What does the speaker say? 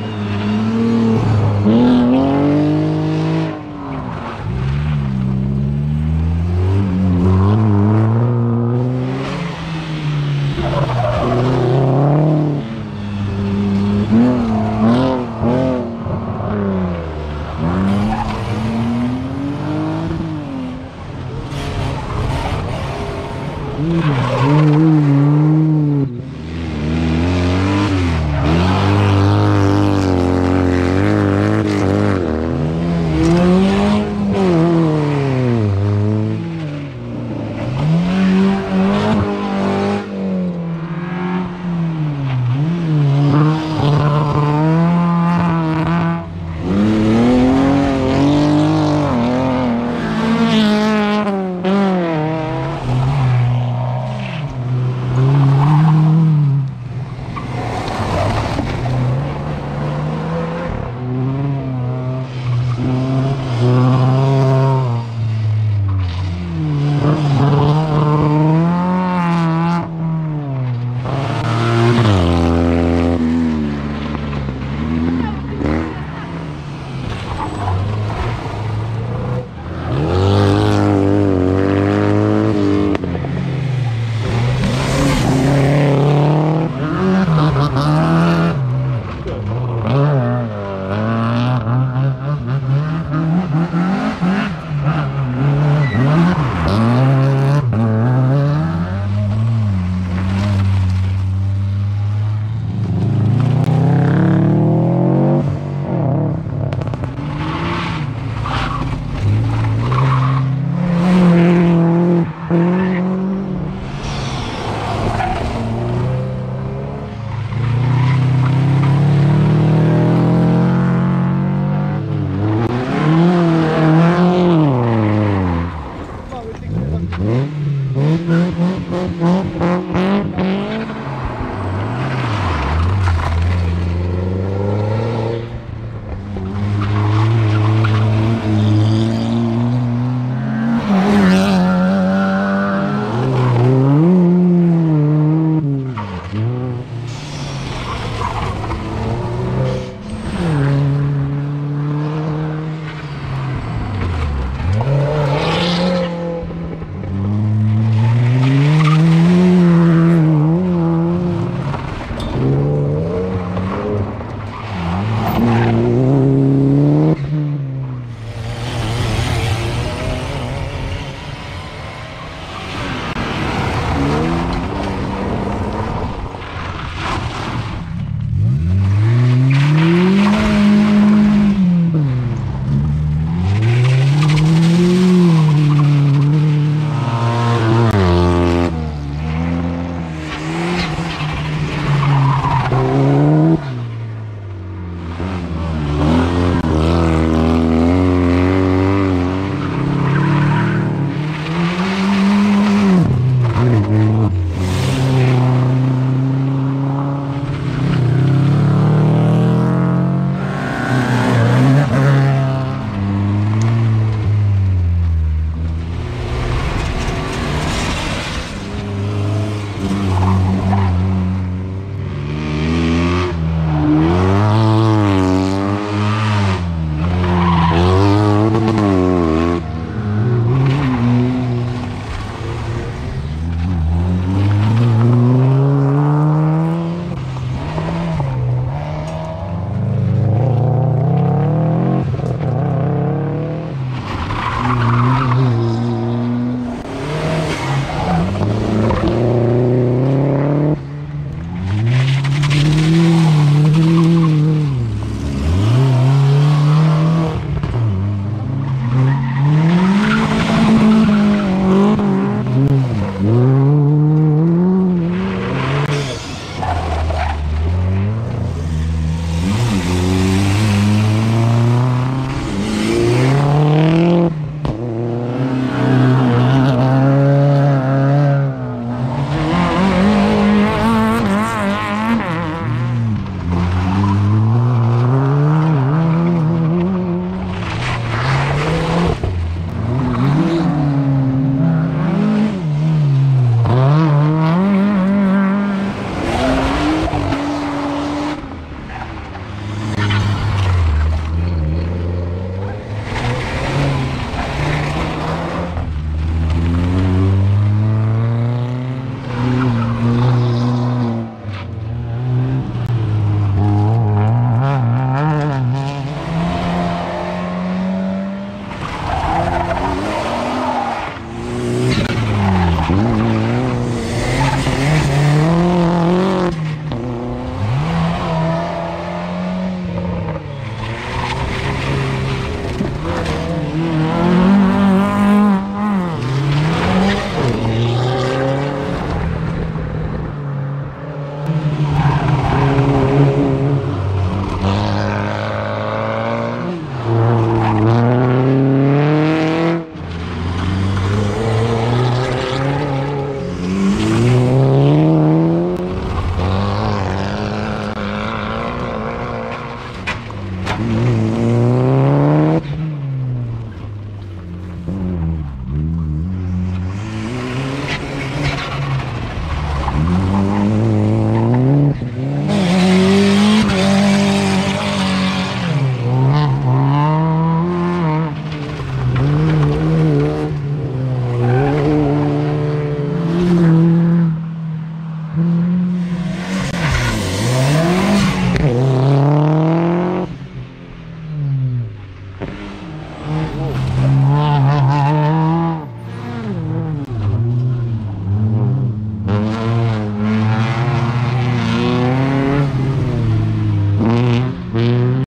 Bye. Oh, my God.